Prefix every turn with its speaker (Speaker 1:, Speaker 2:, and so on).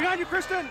Speaker 1: Behind you, Kristen!